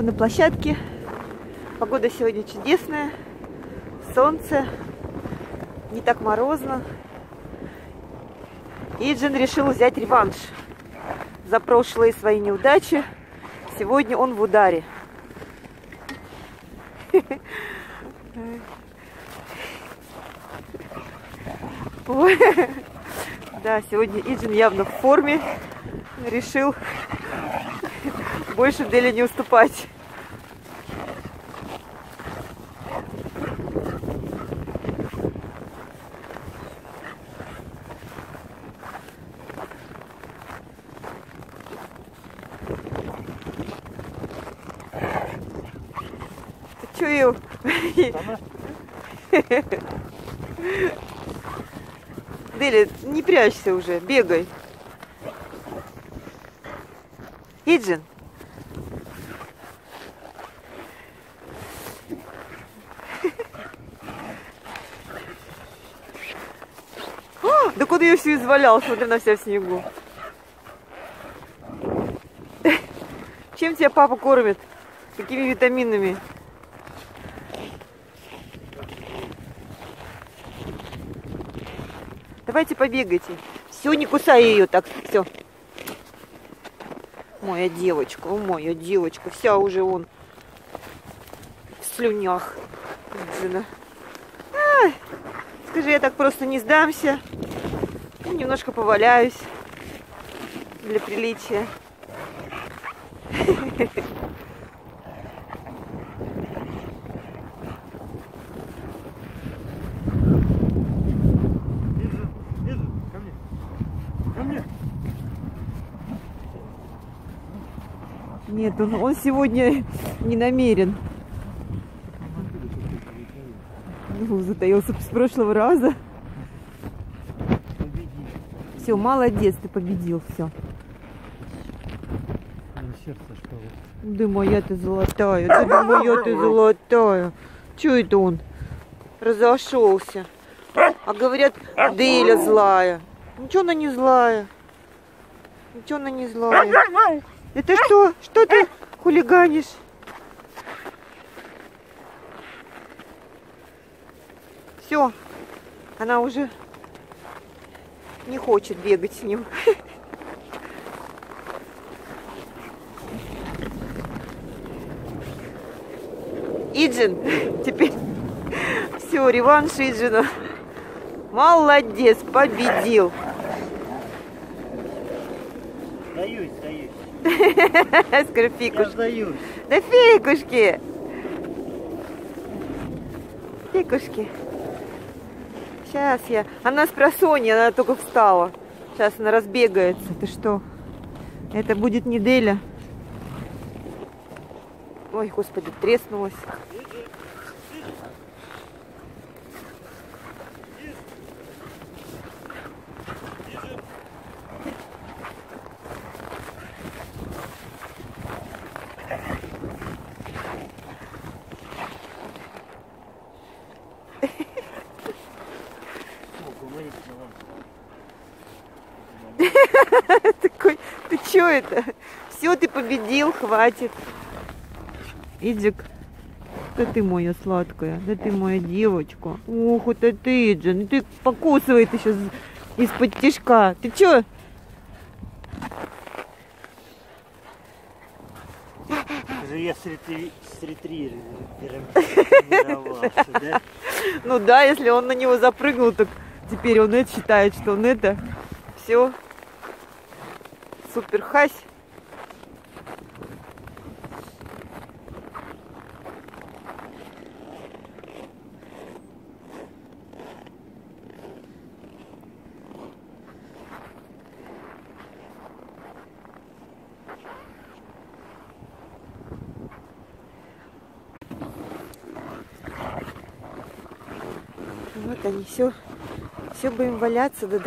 снова на площадке. Погода сегодня чудесная. Солнце. Не так морозно. Иджин решил взять реванш за прошлые свои неудачи. Сегодня он в ударе. Да, сегодня Иджин явно в форме. Решил больше Дели не уступать. Чую. Дели, не прячься уже, бегай. Иджин. Куда я все извалял, смотри на себя в снегу. Чем тебя папа кормит? Какими витаминами? Давайте побегайте. Все, не кусай ее так. Все. Моя девочка, о, моя девочка. Вся уже он в слюнях. Скажи, я так просто не сдамся. Немножко поваляюсь для приличия. Нет, он, он сегодня не намерен. Ну, затаился с прошлого раза. Все, молодец, ты победил, все. сердце что Да моя ты золотая, да моя ты золотая. Че это он разошелся? А говорят, Деля злая. Ничего она не злая. Ничего она не злая. Это что? Что ты хулиганишь? Все, она уже не хочет бегать с ним. Иджин, теперь все, реванш Иджина. Молодец, победил. Сдаюсь, сдаюсь. Скажи, Я фикуш. сдаюсь. Да фикушки. Фикушки. Сейчас я. Она с просонья, она только встала. Сейчас она разбегается. Ты что? Это будет неделя. Ой, господи, треснулась. Такой, ты чё это? Все, ты победил, хватит. Иджик, да ты моя сладкая, да ты моя девочка. Ох, это ты, Иджин, ты покусывает еще из-под тишка. Ты чё? Я с ретри... с да? Ну да, если он на него запрыгнул, так теперь он это считает, что он это. Все. Супер хась. Вот они все, все будем валяться да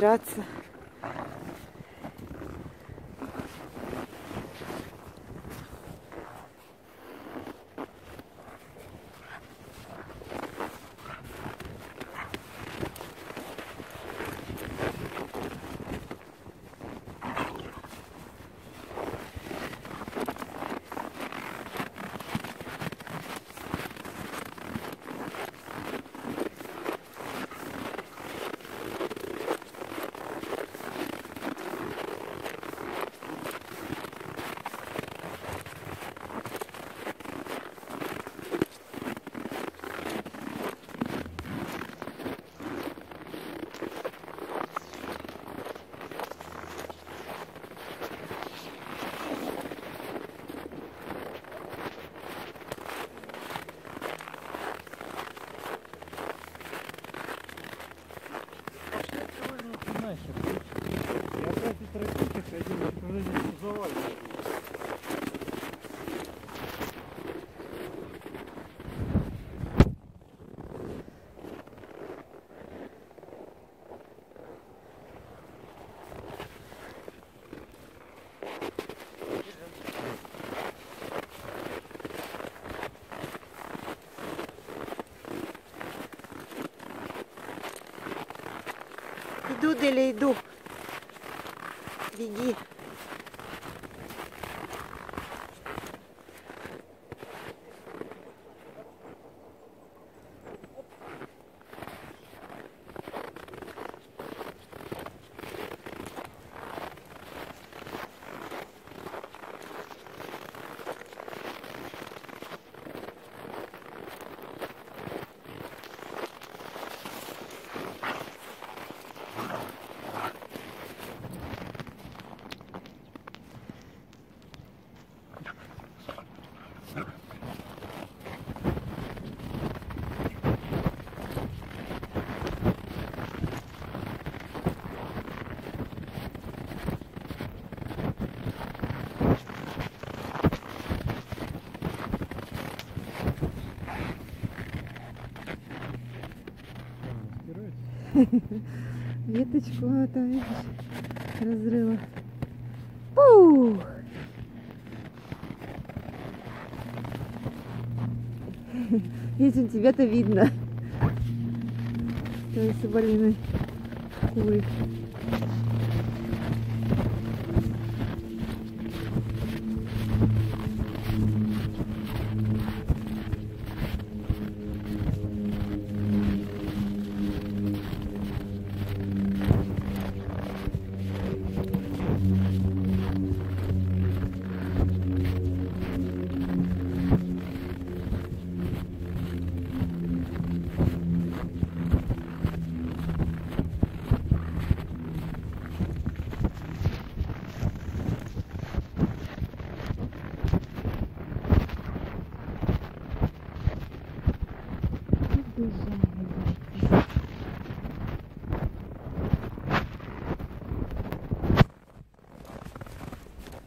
Иду, Деля, иду. Беги. Веточку, там, видишь, разрыла. Ух! Видишь, тебя-то видно. Той соболиной куры.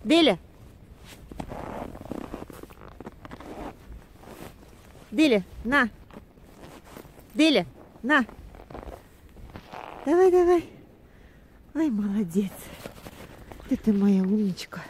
Деля! Деля, на! Деля, на! Давай, давай. Ой, молодец. Ты моя умничка.